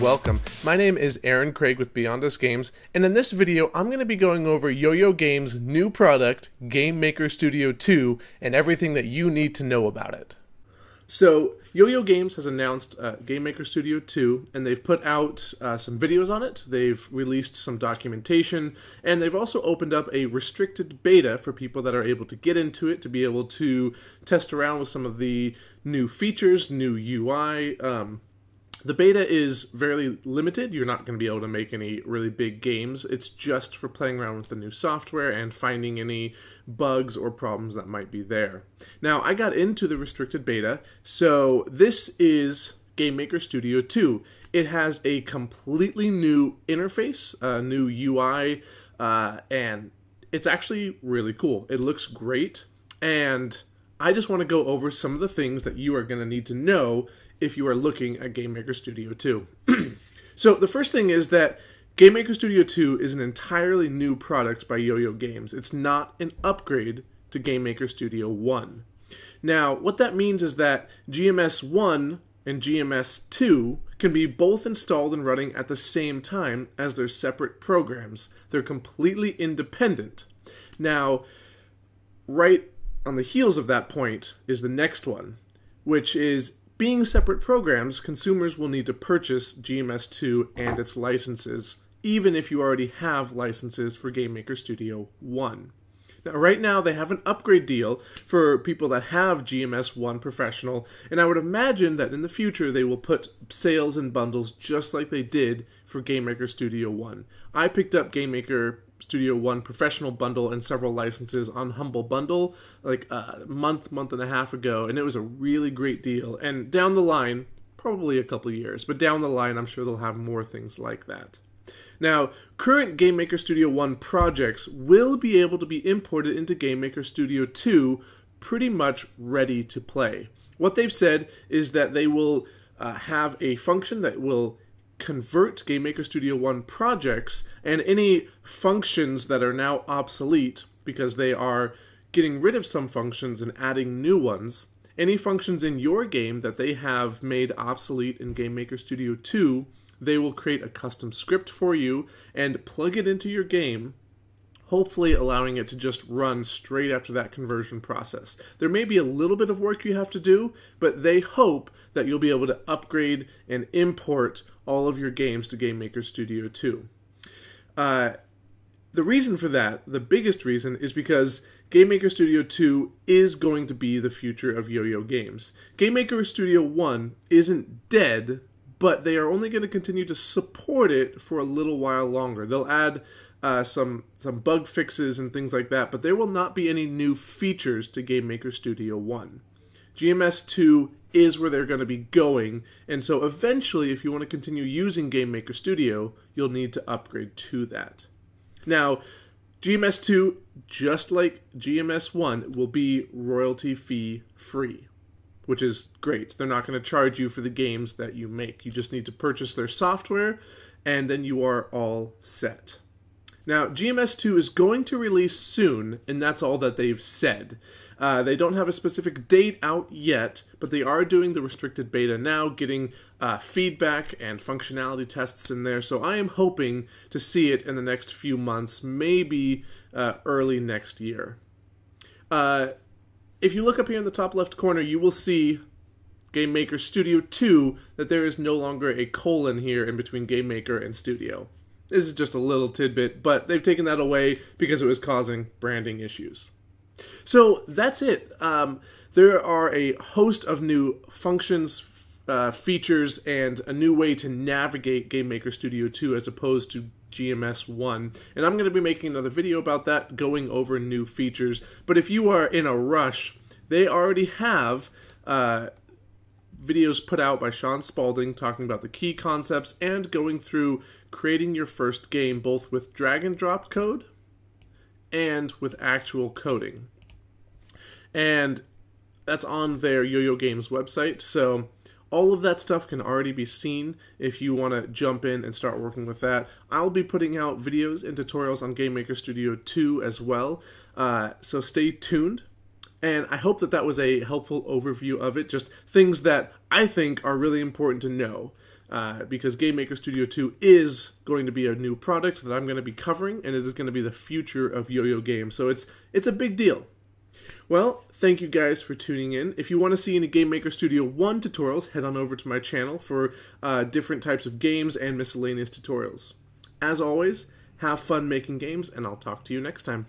welcome. My name is Aaron Craig with Beyond Us Games, and in this video, I'm going to be going over Yo-Yo Games' new product, Game Maker Studio 2, and everything that you need to know about it. So, Yo-Yo Games has announced uh, Game Maker Studio 2, and they've put out uh, some videos on it. They've released some documentation, and they've also opened up a restricted beta for people that are able to get into it to be able to test around with some of the new features, new UI. Um, the beta is very limited. You're not going to be able to make any really big games. It's just for playing around with the new software and finding any bugs or problems that might be there. Now, I got into the restricted beta, so this is Game Maker Studio 2. It has a completely new interface, a new UI, uh, and it's actually really cool. It looks great, and I just want to go over some of the things that you are going to need to know if you are looking at Game Maker Studio 2. so the first thing is that Game Maker Studio 2 is an entirely new product by Yo-Yo Games. It's not an upgrade to Game Maker Studio 1. Now, what that means is that GMS 1 and GMS 2 can be both installed and running at the same time as their separate programs. They're completely independent. Now, right on the heels of that point is the next one, which is being separate programs, consumers will need to purchase GMS2 and its licenses, even if you already have licenses for Game Maker Studio 1. Now, right now, they have an upgrade deal for people that have GMS 1 Professional, and I would imagine that in the future they will put sales and bundles just like they did for Game Maker Studio 1. I picked up Game Maker Studio One professional bundle and several licenses on Humble Bundle like a month, month and a half ago, and it was a really great deal. And down the line, probably a couple years, but down the line, I'm sure they'll have more things like that. Now, current GameMaker Studio 1 projects will be able to be imported into GameMaker Studio 2 pretty much ready to play. What they've said is that they will uh, have a function that will convert GameMaker Studio 1 projects and any functions that are now obsolete because they are getting rid of some functions and adding new ones. Any functions in your game that they have made obsolete in GameMaker Studio 2, they will create a custom script for you and plug it into your game hopefully allowing it to just run straight after that conversion process. There may be a little bit of work you have to do, but they hope that you'll be able to upgrade and import all of your games to Game Maker Studio 2. Uh, the reason for that, the biggest reason, is because Game Maker Studio 2 is going to be the future of yo yo games. Game Maker Studio 1 isn't dead, but they are only going to continue to support it for a little while longer. They'll add uh, some some bug fixes and things like that, but there will not be any new features to Game Maker Studio 1. GMS 2 is where they're going to be going, and so eventually, if you want to continue using Game Maker Studio, you'll need to upgrade to that. Now, GMS 2, just like GMS 1, will be royalty fee free, which is great. They're not going to charge you for the games that you make. You just need to purchase their software, and then you are all set. Now, GMS2 is going to release soon, and that's all that they've said. Uh, they don't have a specific date out yet, but they are doing the restricted beta now, getting uh, feedback and functionality tests in there. So I am hoping to see it in the next few months, maybe uh, early next year. If you look up here in the top left corner, you will see Game Maker Studio 2 that there is no longer a colon here in between Game Maker and Studio. This is just a little tidbit, but they've taken that away because it was causing branding issues. So that's it. Um, there are a host of new functions, uh, features, and a new way to navigate Game Maker Studio 2 as opposed to GMS 1. And I'm going to be making another video about that, going over new features. But if you are in a rush, they already have uh, videos put out by Shaun Spalding talking about the key concepts and going through creating your first game both with drag and drop code and with actual coding. And that's on their Yo-Yo Games website. So all of that stuff can already be seen if you want to jump in and start working with that. I'll be putting out videos and tutorials on Game Maker Studio 2 as well. Uh, so stay tuned. And I hope that that was a helpful overview of it. Just things that I think are really important to know. uh, because Game Maker Studio 2 is going to be a new product that I'm going to be covering, and it is going to be the future of yo-yo games. So it's it's a big deal. Well, thank you guys for tuning in. If you want to see any Game Maker Studio 1 tutorials, head on over to my channel for uh, different types of games and miscellaneous tutorials. As always, have fun making games, and I'll talk to you next time.